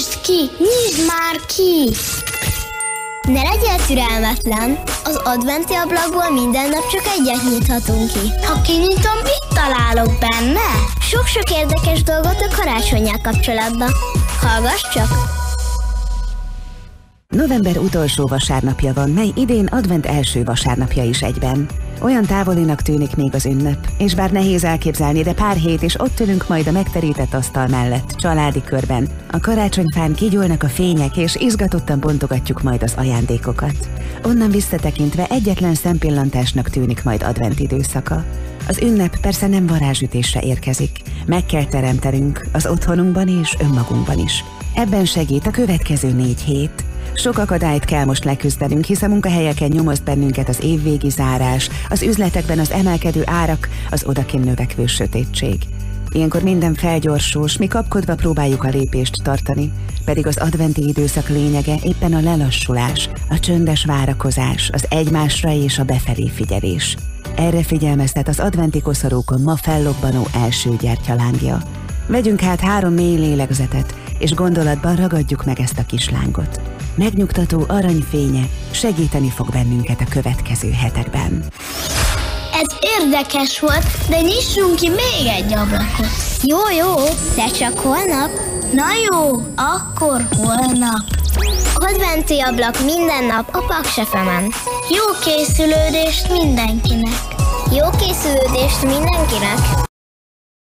Nyisd ki! Nyisd már ki! Ne legyél türelmetlen, az adventi ablakból minden nap csak egyet nyithatunk ki. Ha kinyitom, mit találok benne? Sok-sok érdekes dolgot a karácsonyjal kapcsolatban. Hallgass csak! November utolsó vasárnapja van, mely idén advent első vasárnapja is egyben. Olyan távolinak tűnik még az ünnep, és bár nehéz elképzelni, de pár hét és ott ülünk majd a megterített asztal mellett, családi körben. A karácsonyfán kigyúlnak a fények, és izgatottan bontogatjuk majd az ajándékokat. Onnan visszatekintve egyetlen szempillantásnak tűnik majd advent időszaka. Az ünnep persze nem varázsütésre érkezik. Meg kell teremtenünk az otthonunkban és önmagunkban is. Ebben segít a következő négy hét. Sok akadályt kell most leküzdenünk, hisz a munkahelyeken nyomozt bennünket az évvégi zárás, az üzletekben az emelkedő árak, az odakin növekvő sötétség. Ilyenkor minden felgyorsul, mi kapkodva próbáljuk a lépést tartani, pedig az adventi időszak lényege éppen a lelassulás, a csöndes várakozás, az egymásra és a befelé figyelés. Erre figyelmeztet az adventi koszorúkon ma fellobbanó első gyertyalángja. Vegyünk hát három mély lélegzetet, és gondolatban ragadjuk meg ezt a kis lángot megnyugtató aranyfénye segíteni fog bennünket a következő hetekben. Ez érdekes volt, de nyissunk ki még egy ablakot. Jó, jó, de csak holnap. Na jó, akkor holnap. Adventi ablak minden nap a Paksefemen. Jó készülődést mindenkinek! Jó készülődést mindenkinek!